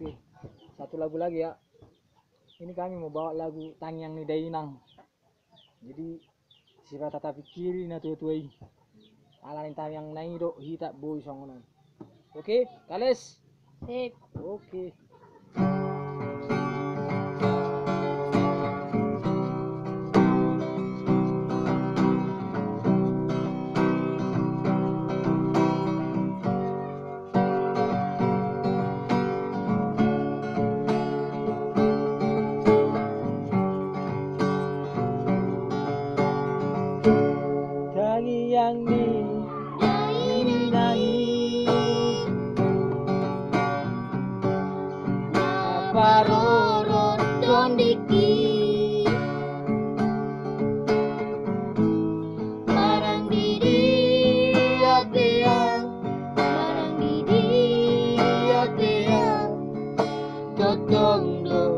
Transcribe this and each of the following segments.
Oke, satu lagu lagi ya. Ini kami mau bawa lagu Tangyang Nida Inang. Jadi siapa tata pikir na tua tua ini. Tang yang naik do hita boy songonan. Oke, kales. Sip. Oke. long, long.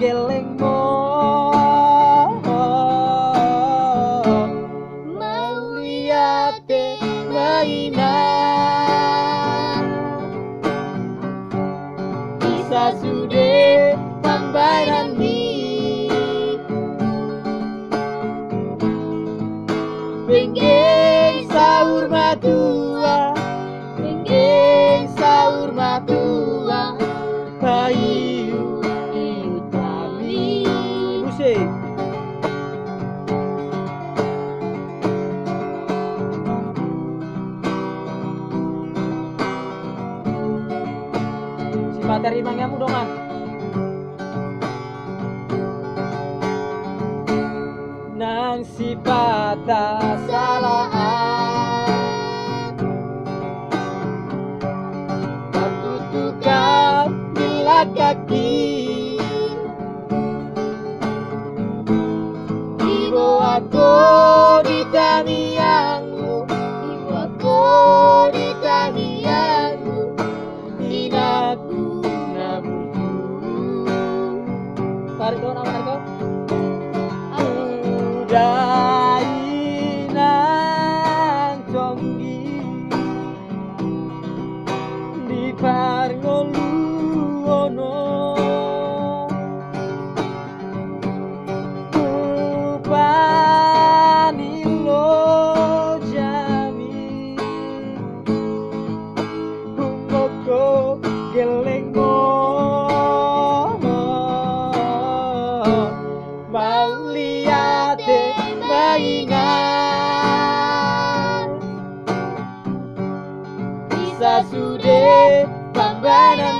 gelingmu dari mangamu dongan nang si patas lugar. Sasude Pambana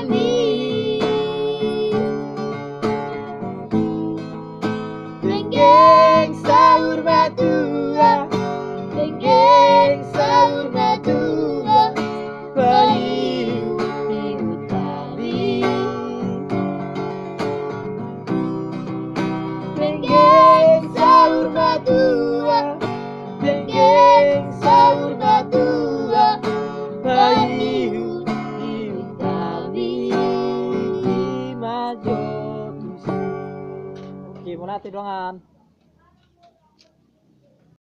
Dimulai doangan.